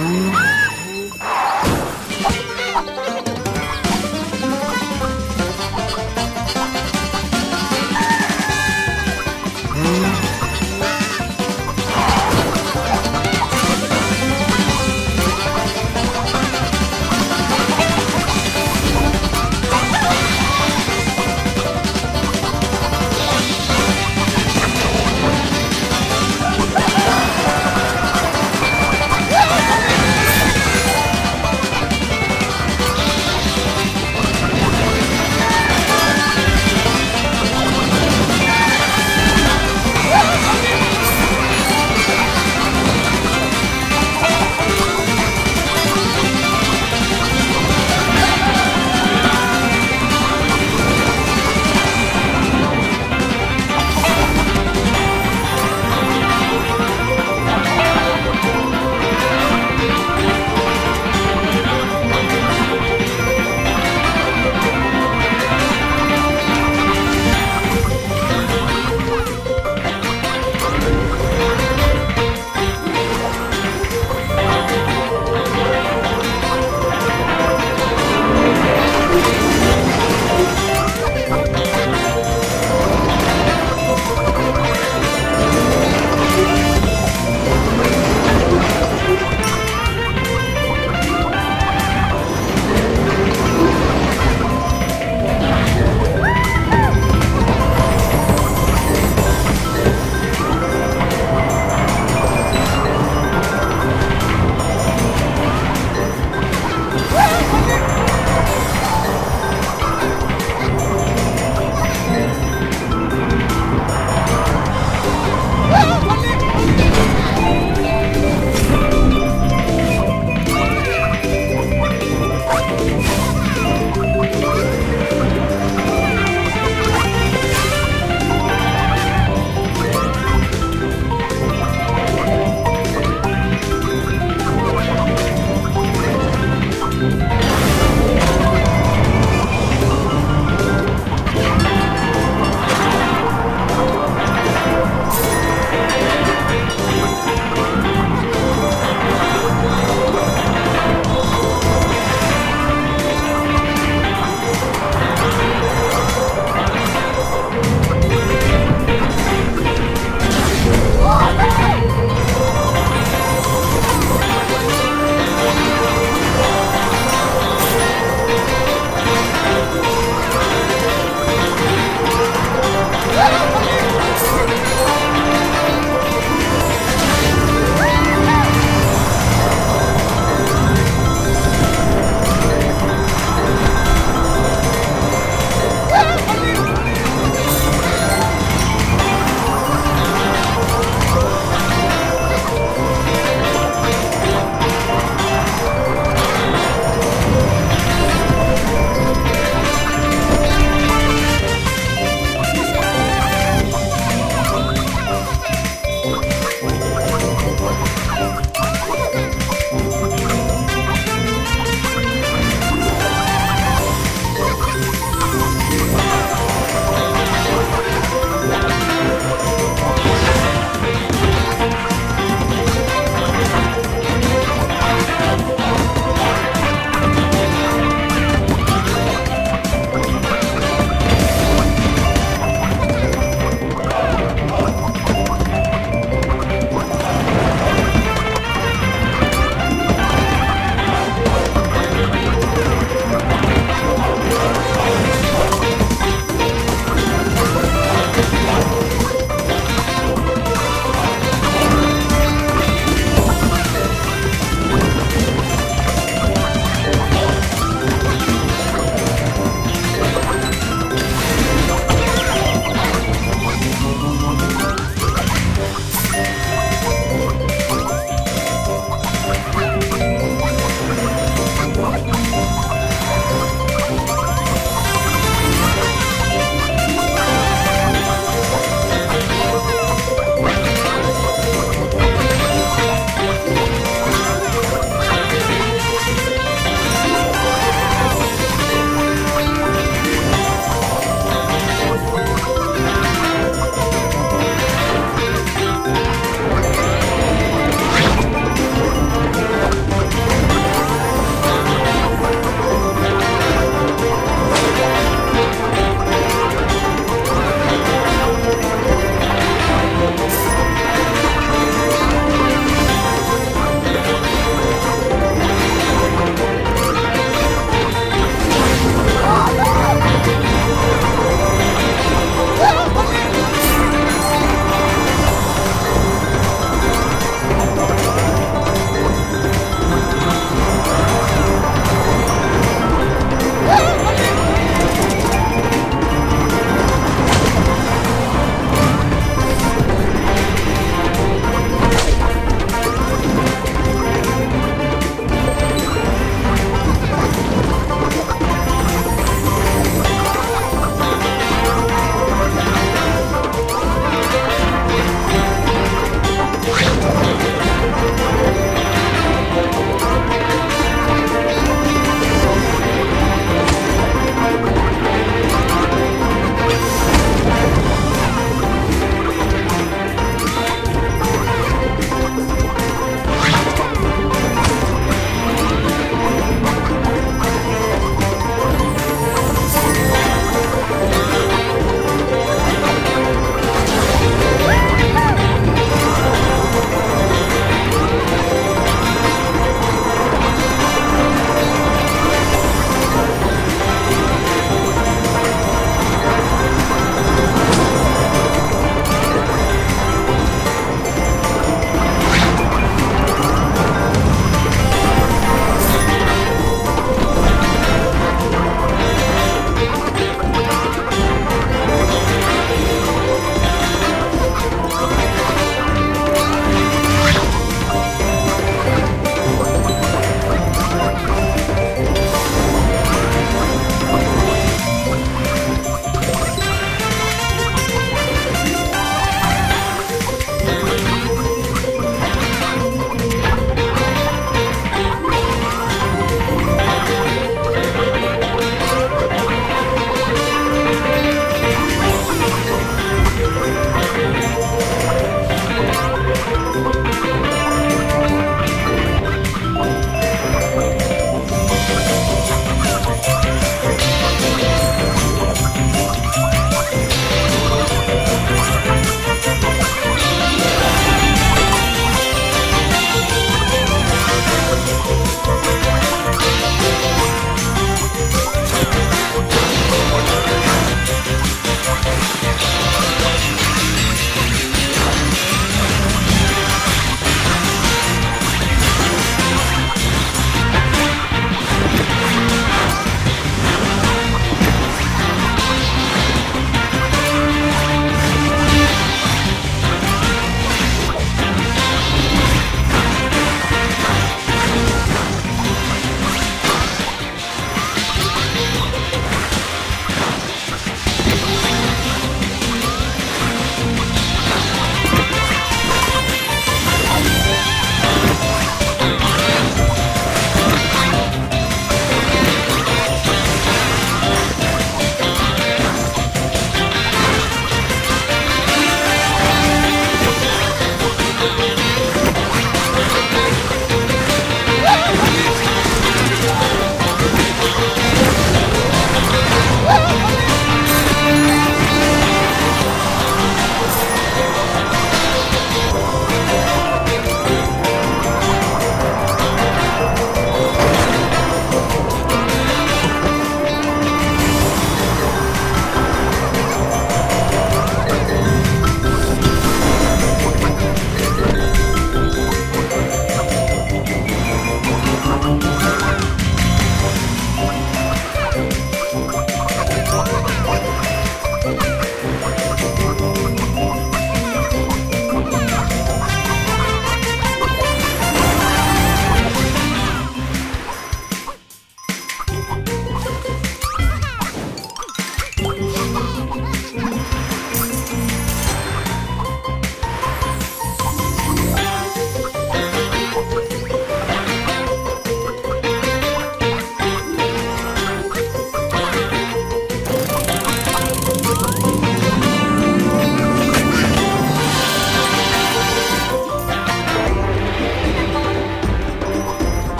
Ah!